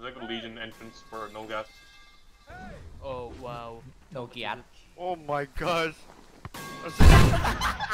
Is that a Legion entrance for Nogat. Oh wow. Nogat. Oh my god.